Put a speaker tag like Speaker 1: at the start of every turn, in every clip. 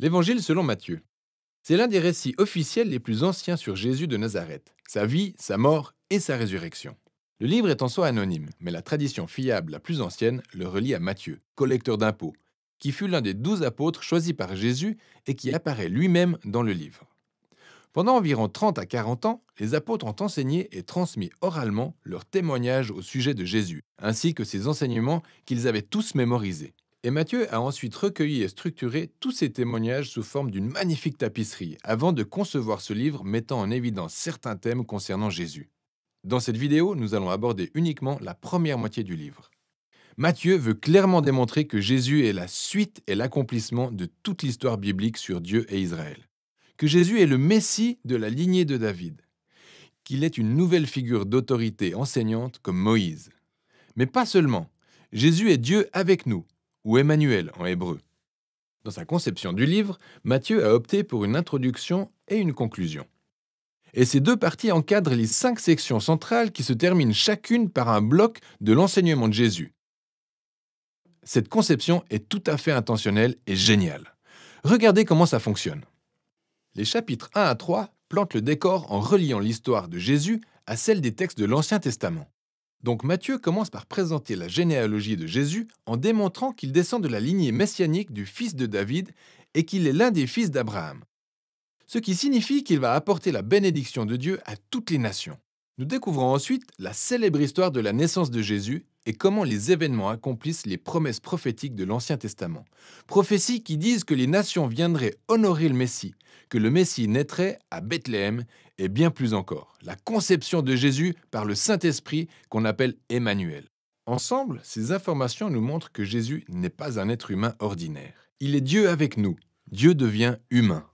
Speaker 1: L'Évangile selon Matthieu. C'est l'un des récits officiels les plus anciens sur Jésus de Nazareth, sa vie, sa mort et sa résurrection. Le livre est en soi anonyme, mais la tradition fiable la plus ancienne le relie à Matthieu, collecteur d'impôts, qui fut l'un des douze apôtres choisis par Jésus et qui apparaît lui-même dans le livre. Pendant environ 30 à 40 ans, les apôtres ont enseigné et transmis oralement leurs témoignages au sujet de Jésus, ainsi que ses enseignements qu'ils avaient tous mémorisés. Et Matthieu a ensuite recueilli et structuré tous ces témoignages sous forme d'une magnifique tapisserie, avant de concevoir ce livre mettant en évidence certains thèmes concernant Jésus. Dans cette vidéo, nous allons aborder uniquement la première moitié du livre. Matthieu veut clairement démontrer que Jésus est la suite et l'accomplissement de toute l'histoire biblique sur Dieu et Israël que Jésus est le Messie de la lignée de David, qu'il est une nouvelle figure d'autorité enseignante comme Moïse. Mais pas seulement, Jésus est Dieu avec nous, ou Emmanuel en hébreu. Dans sa conception du livre, Matthieu a opté pour une introduction et une conclusion. Et ces deux parties encadrent les cinq sections centrales qui se terminent chacune par un bloc de l'enseignement de Jésus. Cette conception est tout à fait intentionnelle et géniale. Regardez comment ça fonctionne. Les chapitres 1 à 3 plantent le décor en reliant l'histoire de Jésus à celle des textes de l'Ancien Testament. Donc Matthieu commence par présenter la généalogie de Jésus en démontrant qu'il descend de la lignée messianique du fils de David et qu'il est l'un des fils d'Abraham. Ce qui signifie qu'il va apporter la bénédiction de Dieu à toutes les nations. Nous découvrons ensuite la célèbre histoire de la naissance de Jésus et comment les événements accomplissent les promesses prophétiques de l'Ancien Testament. Prophéties qui disent que les nations viendraient honorer le Messie, que le Messie naîtrait à Bethléem et bien plus encore, la conception de Jésus par le Saint-Esprit qu'on appelle Emmanuel. Ensemble, ces informations nous montrent que Jésus n'est pas un être humain ordinaire. Il est Dieu avec nous. Dieu devient humain.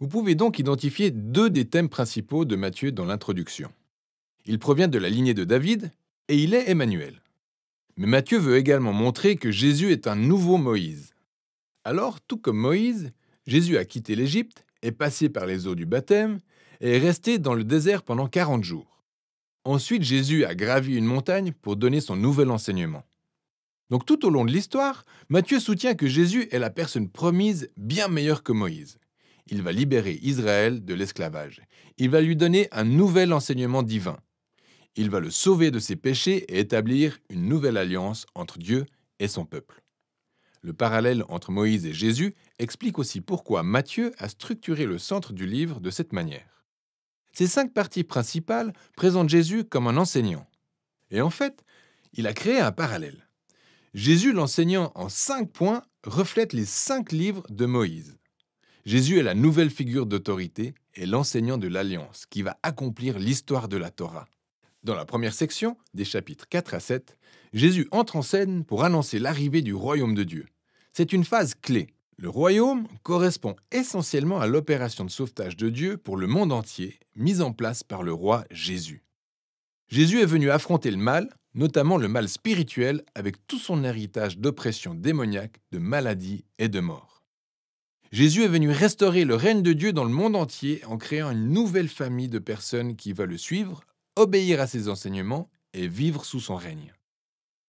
Speaker 1: Vous pouvez donc identifier deux des thèmes principaux de Matthieu dans l'introduction. Il provient de la lignée de David et il est Emmanuel. Mais Matthieu veut également montrer que Jésus est un nouveau Moïse. Alors, tout comme Moïse, Jésus a quitté l'Égypte, est passé par les eaux du baptême et est resté dans le désert pendant 40 jours. Ensuite, Jésus a gravi une montagne pour donner son nouvel enseignement. Donc tout au long de l'histoire, Matthieu soutient que Jésus est la personne promise bien meilleure que Moïse. Il va libérer Israël de l'esclavage. Il va lui donner un nouvel enseignement divin. Il va le sauver de ses péchés et établir une nouvelle alliance entre Dieu et son peuple. Le parallèle entre Moïse et Jésus explique aussi pourquoi Matthieu a structuré le centre du livre de cette manière. Ces cinq parties principales présentent Jésus comme un enseignant. Et en fait, il a créé un parallèle. Jésus l'enseignant en cinq points reflète les cinq livres de Moïse. Jésus est la nouvelle figure d'autorité et l'enseignant de l'alliance qui va accomplir l'histoire de la Torah. Dans la première section, des chapitres 4 à 7, Jésus entre en scène pour annoncer l'arrivée du royaume de Dieu. C'est une phase clé. Le royaume correspond essentiellement à l'opération de sauvetage de Dieu pour le monde entier, mise en place par le roi Jésus. Jésus est venu affronter le mal, notamment le mal spirituel, avec tout son héritage d'oppression démoniaque, de maladie et de mort. Jésus est venu restaurer le règne de Dieu dans le monde entier en créant une nouvelle famille de personnes qui va le suivre, obéir à ses enseignements et vivre sous son règne.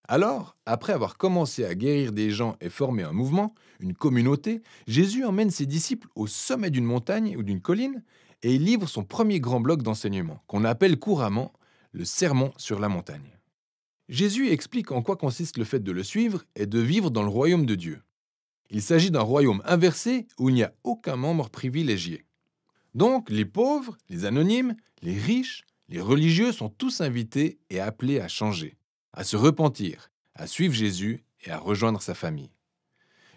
Speaker 1: Alors, après avoir commencé à guérir des gens et former un mouvement, une communauté, Jésus emmène ses disciples au sommet d'une montagne ou d'une colline et il livre son premier grand bloc d'enseignement, qu'on appelle couramment le sermon sur la montagne. Jésus explique en quoi consiste le fait de le suivre et de vivre dans le royaume de Dieu. Il s'agit d'un royaume inversé où il n'y a aucun membre privilégié. Donc les pauvres, les anonymes, les riches, les religieux sont tous invités et appelés à changer, à se repentir, à suivre Jésus et à rejoindre sa famille.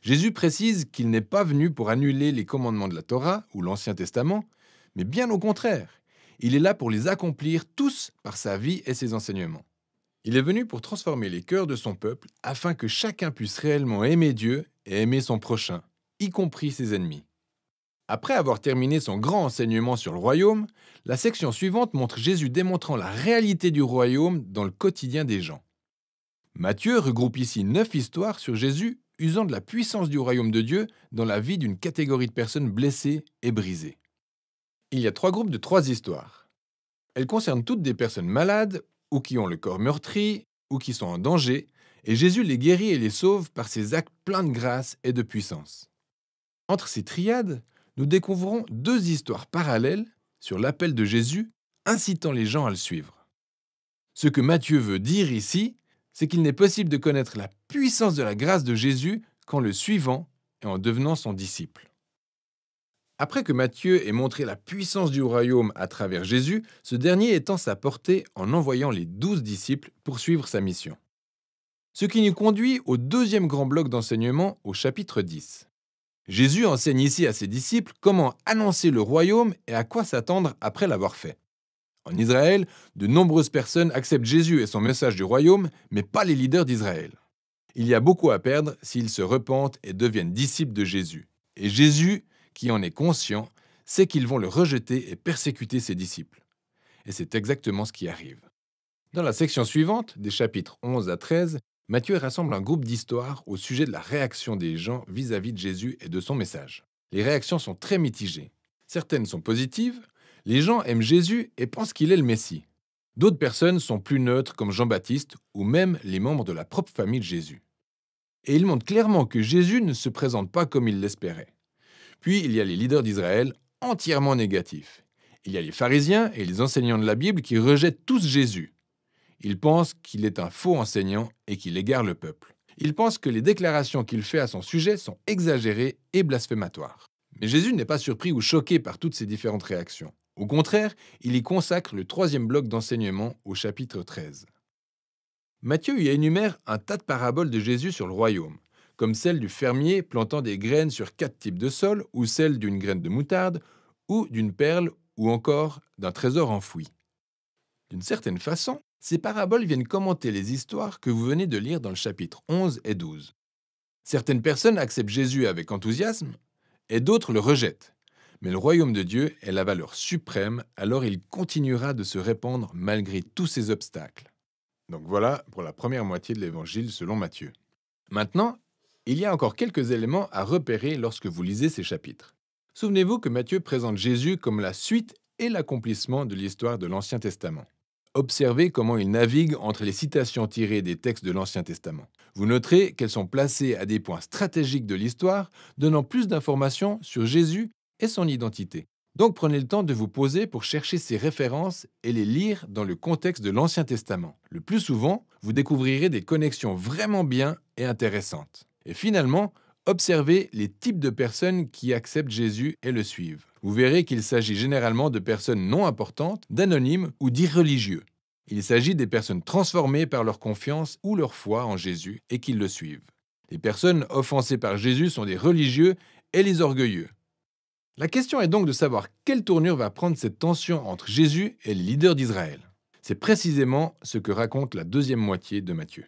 Speaker 1: Jésus précise qu'il n'est pas venu pour annuler les commandements de la Torah ou l'Ancien Testament, mais bien au contraire, il est là pour les accomplir tous par sa vie et ses enseignements. Il est venu pour transformer les cœurs de son peuple afin que chacun puisse réellement aimer Dieu et aimer son prochain, y compris ses ennemis. Après avoir terminé son grand enseignement sur le royaume, la section suivante montre Jésus démontrant la réalité du royaume dans le quotidien des gens. Matthieu regroupe ici neuf histoires sur Jésus usant de la puissance du royaume de Dieu dans la vie d'une catégorie de personnes blessées et brisées. Il y a trois groupes de trois histoires. Elles concernent toutes des personnes malades ou qui ont le corps meurtri ou qui sont en danger, et Jésus les guérit et les sauve par ses actes pleins de grâce et de puissance. Entre ces triades, nous découvrons deux histoires parallèles sur l'appel de Jésus incitant les gens à le suivre. Ce que Matthieu veut dire ici, c'est qu'il n'est possible de connaître la puissance de la grâce de Jésus qu'en le suivant et en devenant son disciple. Après que Matthieu ait montré la puissance du royaume à travers Jésus, ce dernier étend sa portée en envoyant les douze disciples pour suivre sa mission. Ce qui nous conduit au deuxième grand bloc d'enseignement au chapitre 10. Jésus enseigne ici à ses disciples comment annoncer le royaume et à quoi s'attendre après l'avoir fait. En Israël, de nombreuses personnes acceptent Jésus et son message du royaume, mais pas les leaders d'Israël. Il y a beaucoup à perdre s'ils se repentent et deviennent disciples de Jésus. Et Jésus, qui en est conscient, sait qu'ils vont le rejeter et persécuter ses disciples. Et c'est exactement ce qui arrive. Dans la section suivante, des chapitres 11 à 13, Matthieu rassemble un groupe d'histoires au sujet de la réaction des gens vis-à-vis de Jésus et de son message. Les réactions sont très mitigées. Certaines sont positives, les gens aiment Jésus et pensent qu'il est le Messie. D'autres personnes sont plus neutres comme Jean-Baptiste ou même les membres de la propre famille de Jésus. Et il montre clairement que Jésus ne se présente pas comme il l'espérait. Puis il y a les leaders d'Israël entièrement négatifs. Il y a les pharisiens et les enseignants de la Bible qui rejettent tous Jésus. Ils pensent qu'il est un faux enseignant et qu'il égare le peuple. Ils pensent que les déclarations qu'il fait à son sujet sont exagérées et blasphématoires. Mais Jésus n'est pas surpris ou choqué par toutes ces différentes réactions. Au contraire, il y consacre le troisième bloc d'enseignement au chapitre 13. Matthieu y énumère un tas de paraboles de Jésus sur le royaume, comme celle du fermier plantant des graines sur quatre types de sol, ou celle d'une graine de moutarde, ou d'une perle, ou encore d'un trésor enfoui. D'une certaine façon, ces paraboles viennent commenter les histoires que vous venez de lire dans le chapitre 11 et 12. Certaines personnes acceptent Jésus avec enthousiasme et d'autres le rejettent. Mais le royaume de Dieu est la valeur suprême, alors il continuera de se répandre malgré tous ces obstacles. Donc voilà pour la première moitié de l'évangile selon Matthieu. Maintenant, il y a encore quelques éléments à repérer lorsque vous lisez ces chapitres. Souvenez-vous que Matthieu présente Jésus comme la suite et l'accomplissement de l'histoire de l'Ancien Testament. Observez comment il navigue entre les citations tirées des textes de l'Ancien Testament. Vous noterez qu'elles sont placées à des points stratégiques de l'histoire, donnant plus d'informations sur Jésus et son identité. Donc prenez le temps de vous poser pour chercher ces références et les lire dans le contexte de l'Ancien Testament. Le plus souvent, vous découvrirez des connexions vraiment bien et intéressantes. Et finalement, observez les types de personnes qui acceptent Jésus et le suivent. Vous verrez qu'il s'agit généralement de personnes non importantes, d'anonymes ou d'irreligieux. Il s'agit des personnes transformées par leur confiance ou leur foi en Jésus et qui le suivent. Les personnes offensées par Jésus sont des religieux et les orgueilleux. La question est donc de savoir quelle tournure va prendre cette tension entre Jésus et les leaders d'Israël. C'est précisément ce que raconte la deuxième moitié de Matthieu.